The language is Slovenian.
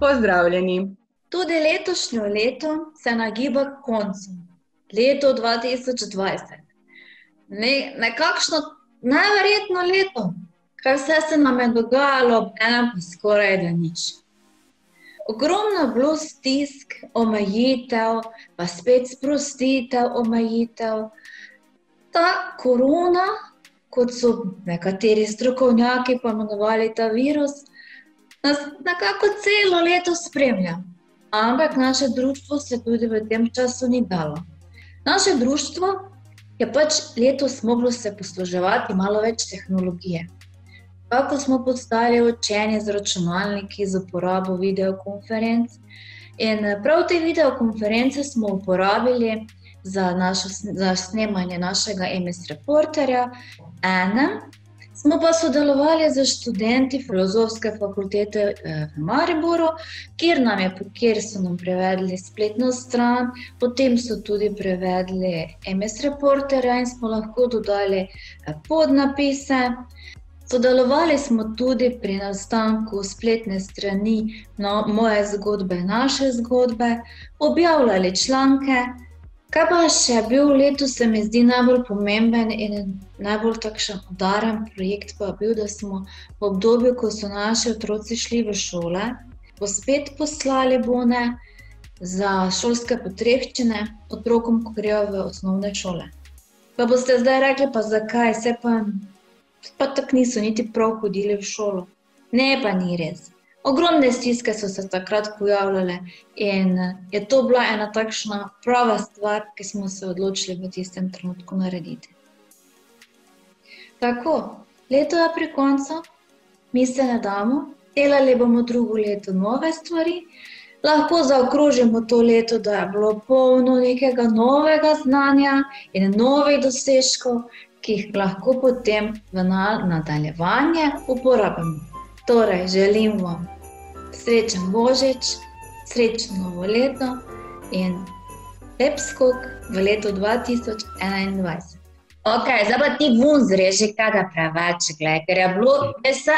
Pozdravljeni. Tudi letošnjo leto se nagiba k koncu, leto 2020. Ne, nekakšno najverjetno leto, kar vse se nam je dogajalo, enem pa skoraj da nič. Ogromno je bilo stisk, omejitev, pa spet sprostitev, omejitev. Ta korona, kot so nekateri strokovnjaki pa imenovali ta virus, nas nekako celo leto spremlja. Ampak naše društvo se tudi v tem času ni dalo. Naše društvo je pač letos moglo se posluževati malo več tehnologije. Kako smo postali učeni z računalniki, z uporabo videokonferenc. In prav te videokonference smo uporabili za, našo, za snemanje našega MS reporterja, enem, Smo pa sodelovali z študenti filozofske fakultete eh, v Mariboru, kjer, je, kjer so nam prevedli spletno stran, potem so tudi prevedli MS Reporterja in smo lahko dodali eh, podnapise. Sodelovali smo tudi pri nastanku spletne strani no, Moje zgodbe, naše zgodbe, objavljali članke. Kaj pa še bil letos, se mi zdi najbolj pomemben in najbolj takšen udaren projekt, pa je bil, da smo v obdobju, ko so naši otroci šli v šole, spet poslali bone za šolske potrebščine otrokom, ko grejo v osnovne šole. Pa boste zdaj rekli, pa zakaj, se pa, pa tako niso niti prav hodili v šolo. Ne, pa ni res. Ogromne stiske so se takrat pojavljale in je to bila ena takšna prava stvar, ki smo se odločili v tistem trenutku narediti. Tako, leto je pri koncu, mi se ne damo, delali bomo drugo leto nove stvari, lahko zaokrožimo to leto, da je bilo polno nekega novega znanja in novih dosežkov, ki jih lahko potem v nadaljevanje uporabimo. Torej, želim vam srečen božič, srečno novo leto in lep skok v letu 2021. Ok, zdaj pa ti vun zreži, kaj da preveč, ker je bilo vse.